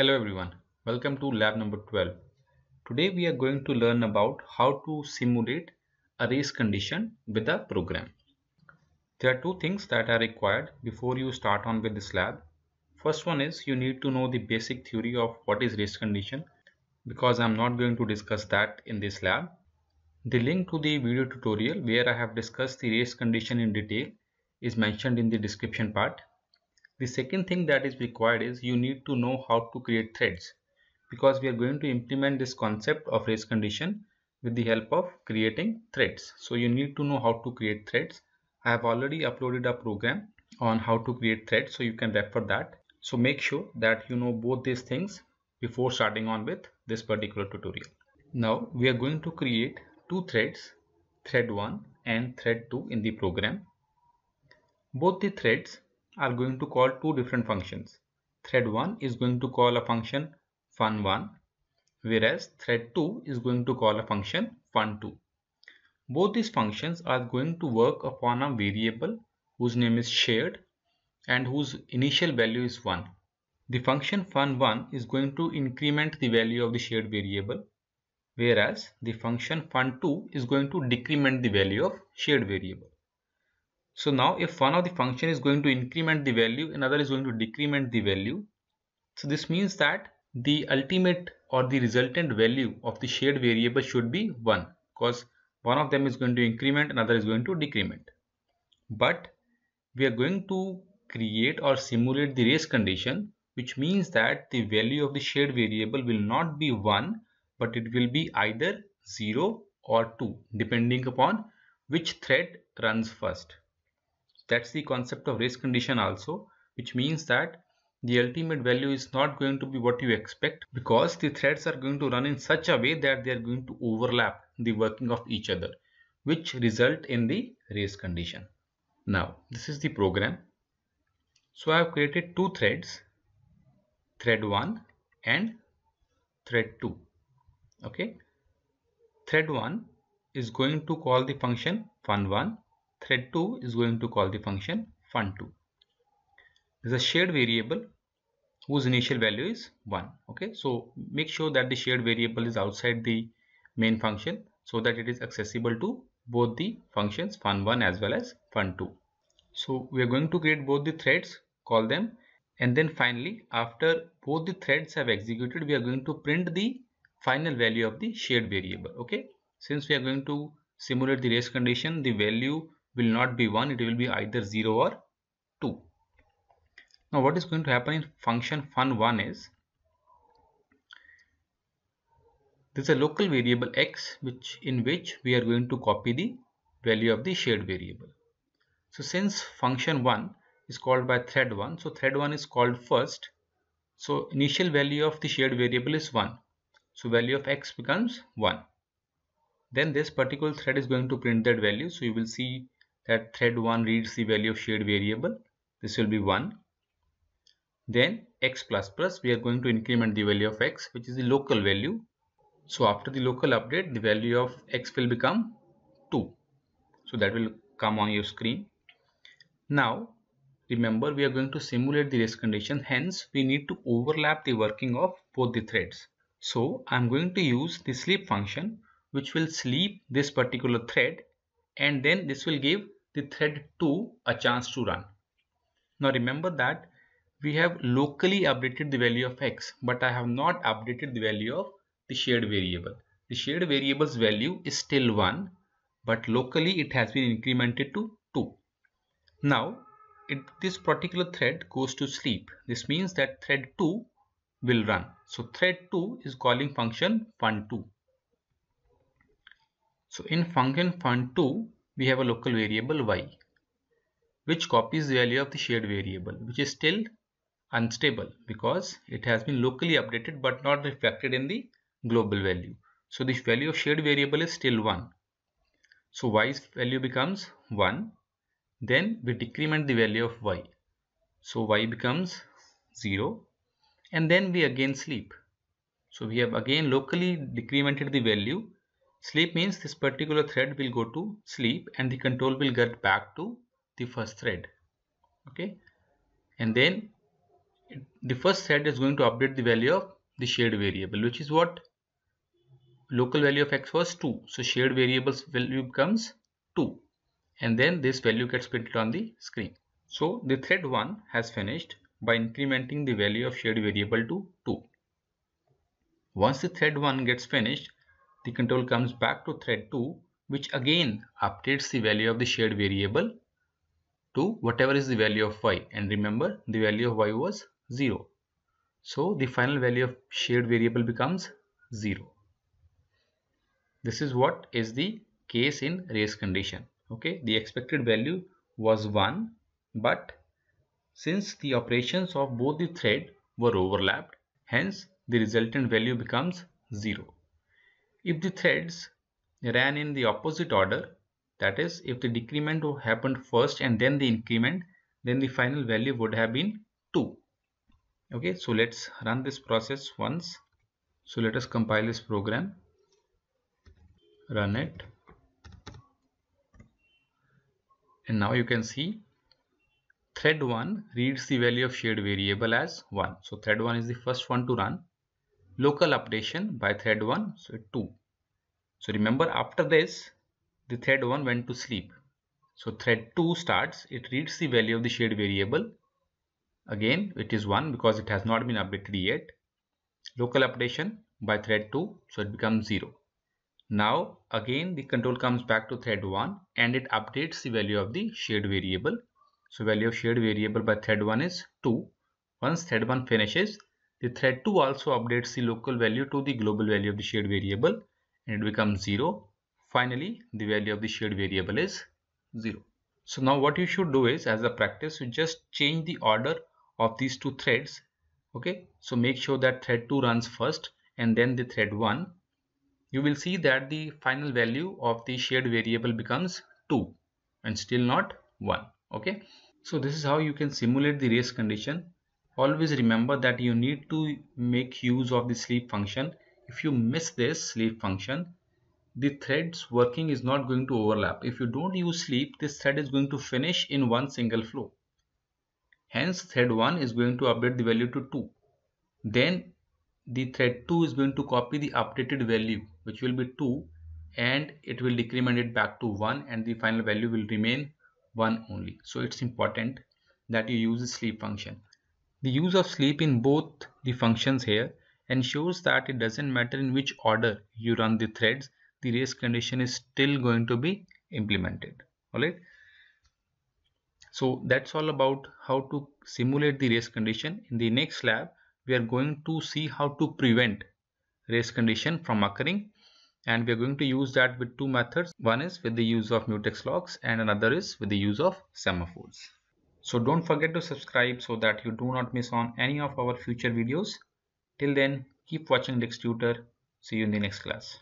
Hello everyone, welcome to lab number 12. Today we are going to learn about how to simulate a race condition with a program. There are two things that are required before you start on with this lab. First one is you need to know the basic theory of what is race condition because I'm not going to discuss that in this lab. The link to the video tutorial where I have discussed the race condition in detail is mentioned in the description part the second thing that is required is you need to know how to create threads because we are going to implement this concept of race condition with the help of creating threads. So you need to know how to create threads. I have already uploaded a program on how to create threads so you can refer that. So make sure that you know both these things before starting on with this particular tutorial. Now we are going to create two threads thread 1 and thread 2 in the program. Both the threads are going to call two different functions. Thread 1 is going to call a function fun1 whereas thread 2 is going to call a function fun2. Both these functions are going to work upon a variable whose name is shared and whose initial value is 1. The function fun1 is going to increment the value of the shared variable whereas the function fun2 is going to decrement the value of shared variable. So now if one of the function is going to increment the value, another is going to decrement the value. So this means that the ultimate or the resultant value of the shared variable should be 1 because one of them is going to increment, another is going to decrement. But we are going to create or simulate the race condition which means that the value of the shared variable will not be 1 but it will be either 0 or 2 depending upon which thread runs first. That's the concept of race condition also, which means that the ultimate value is not going to be what you expect because the threads are going to run in such a way that they are going to overlap the working of each other, which result in the race condition. Now, this is the program. So I have created two threads, thread 1 and thread 2. Okay. Thread 1 is going to call the function fun1 thread 2 is going to call the function fun2 there's a shared variable whose initial value is 1 okay? So make sure that the shared variable is outside the main function so that it is accessible to both the functions fun1 as well as fun2 so we are going to create both the threads call them and then finally after both the threads have executed we are going to print the final value of the shared variable okay? Since we are going to simulate the race condition the value will not be 1 it will be either 0 or 2 now what is going to happen in function fun1 is there's a local variable x which in which we are going to copy the value of the shared variable. So since function 1 is called by thread 1 so thread 1 is called first so initial value of the shared variable is 1 so value of x becomes 1 then this particular thread is going to print that value. So you will see that thread 1 reads the value of shared variable. This will be 1 then x plus plus we are going to increment the value of x which is the local value. So after the local update the value of x will become 2 so that will come on your screen. Now remember we are going to simulate the race condition. Hence we need to overlap the working of both the threads. So i'm going to use the sleep function which will sleep this particular thread and then this will give the thread 2 a chance to run. Now remember that we have locally updated the value of x but I have not updated the value of the shared variable. The shared variable's value is still 1 but locally it has been incremented to 2. Now it, this particular thread goes to sleep. This means that thread 2 will run. So thread 2 is calling function fun2. So in function fun2 we have a local variable y which copies the value of the shared variable which is still unstable because it has been locally updated but not reflected in the global value. So the value of shared variable is still 1. So y's value becomes 1. Then we decrement the value of y. So y becomes 0 and then we again sleep. So we have again locally decremented the value Sleep means this particular thread will go to sleep and the control will get back to the first thread. Okay. And then the first thread is going to update the value of the shared variable which is what? Local value of x was 2 so shared variables value becomes 2 and then this value gets printed on the screen. So the thread 1 has finished by incrementing the value of shared variable to 2 once the thread 1 gets finished the control comes back to thread 2 which again updates the value of the shared variable to whatever is the value of y. And remember the value of y was 0 so the final value of shared variable becomes 0 this is what is the case in race condition. Okay the expected value was 1 but since the operations of both the thread were overlapped hence the resultant value becomes 0 if the threads ran in the opposite order that is if the decrement happened first and then the increment then the final value would have been 2 okay so let's run this process once. So let us compile this program run it. And now you can see thread 1 reads the value of shared variable as 1 so thread 1 is the first one to run local updation by thread 1 so 2 so remember after this the thread 1 went to sleep. So thread 2 starts, it reads the value of the shared variable. Again it is 1 because it has not been updated yet. Local updation by thread 2 so it becomes 0. Now again the control comes back to thread 1 and it updates the value of the shared variable. So value of shared variable by thread 1 is 2. Once thread 1 finishes, the thread 2 also updates the local value to the global value of the shared variable and it becomes 0 finally the value of the shared variable is 0 so now what you should do is as a practice you just change the order of these two threads okay? So make sure that thread 2 runs first and then the thread 1 you will see that the final value of the shared variable becomes 2 and still not 1 okay? So this is how you can simulate the race condition always remember that you need to make use of the sleep function. If you miss this sleep function the threads working is not going to overlap. If you don't use sleep this thread is going to finish in one single flow. Hence thread 1 is going to update the value to 2 then the thread 2 is going to copy the updated value which will be 2 and it will decrement it back to 1 and the final value will remain 1 only. So it's important that you use the sleep function the use of sleep in both the functions here ensures that it doesn't matter in which order you run the threads the race condition is still going to be implemented all right so that's all about how to simulate the race condition. In the next lab we are going to see how to prevent race condition from occurring and we are going to use that with two methods. One is with the use of mutex locks and another is with the use of semaphores so don't forget to subscribe so that you do not miss on any of our future videos Till then, keep watching DexTutor. See you in the next class.